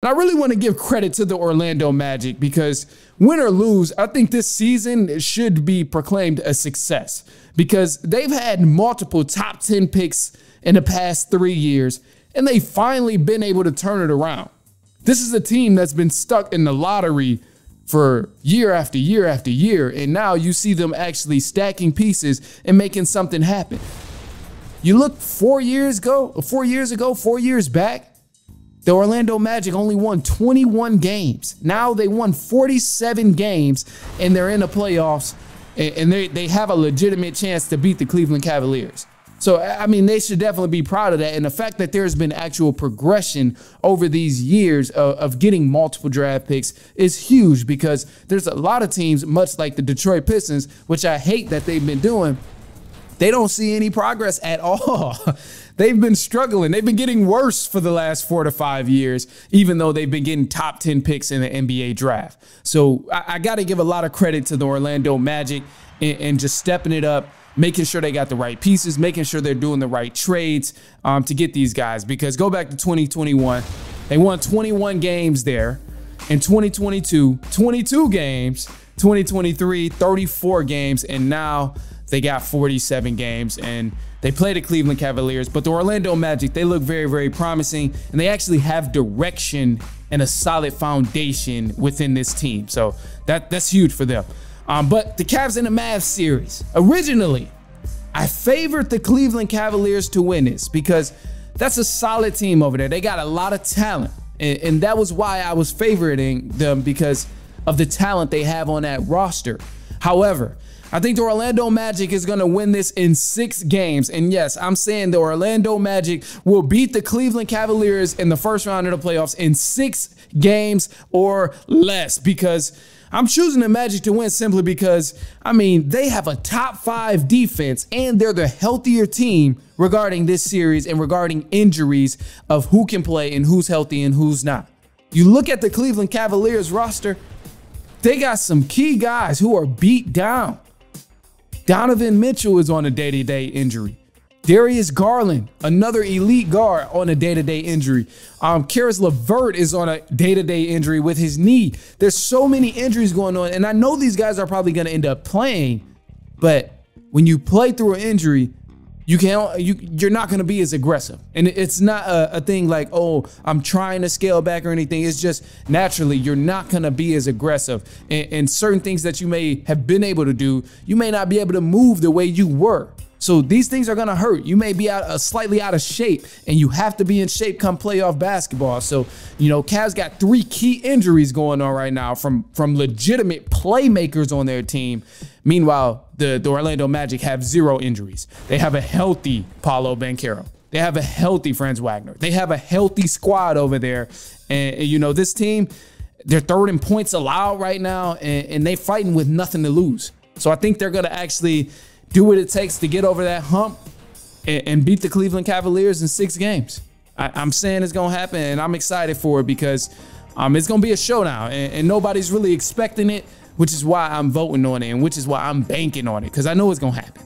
And I really want to give credit to the Orlando Magic because win or lose, I think this season should be proclaimed a success because they've had multiple top 10 picks in the past three years and they've finally been able to turn it around. This is a team that's been stuck in the lottery for year after year after year, and now you see them actually stacking pieces and making something happen. You look four years ago, four years ago, four years back, the Orlando Magic only won 21 games. Now they won 47 games and they're in the playoffs and they, they have a legitimate chance to beat the Cleveland Cavaliers. So, I mean, they should definitely be proud of that. And the fact that there's been actual progression over these years of, of, getting multiple draft picks is huge because there's a lot of teams, much like the Detroit Pistons, which I hate that they've been doing, they don't see any progress at all. they've been struggling. They've been getting worse for the last four to five years, even though they've been getting top 10 picks in the NBA draft. So I, I got to give a lot of credit to the Orlando Magic and, and just stepping it up making sure they got the right pieces, making sure they're doing the right trades um, to get these guys. Because go back to 2021, they won 21 games there. In 2022, 22 games. 2023, 34 games. And now they got 47 games. And they play the Cleveland Cavaliers. But the Orlando Magic, they look very, very promising. And they actually have direction and a solid foundation within this team. So that that's huge for them. Um, but the Cavs in the Mavs series, originally, I favored the Cleveland Cavaliers to win this because that's a solid team over there. They got a lot of talent. And, and that was why I was favoring them because of the talent they have on that roster. However, I think the Orlando Magic is going to win this in six games. And yes, I'm saying the Orlando Magic will beat the Cleveland Cavaliers in the first round of the playoffs in six games or less because I'm choosing the Magic to win simply because, I mean, they have a top five defense and they're the healthier team regarding this series and regarding injuries of who can play and who's healthy and who's not. You look at the Cleveland Cavaliers roster, they got some key guys who are beat down. Donovan Mitchell is on a day to day injury. Darius Garland, another elite guard on a day-to-day injury. Um, Caris LeVert is on a day-to-day injury with his knee. There's so many injuries going on, and I know these guys are probably going to end up playing, but when you play through an injury, you can't you you're not going to be as aggressive. And it's not a, a, thing like oh i'm trying to scale back or anything. It's just naturally you're not going to be as aggressive. And, and certain things that you may have been able to do you may not be able to move the way you were so these things are gonna hurt. You may be out uh, slightly out of shape, and you have to be in shape come playoff basketball. So you know, Cavs got three key injuries going on right now from from legitimate playmakers on their team. Meanwhile, the, the Orlando Magic have zero injuries. They have a healthy Paolo Banchero. They have a healthy Franz Wagner. They have a healthy squad over there, and, and you know this team. They're third in points allowed right now, and, and they fighting with nothing to lose. So I think they're gonna actually do what it takes to get over that hump and, and beat the Cleveland Cavaliers in six games. I, am saying it's gonna happen, and I'm excited for it because um, it's gonna be a show now, and, and nobody's really expecting it, which is why I'm voting on it, and which is why I'm banking on it because I know it's gonna happen.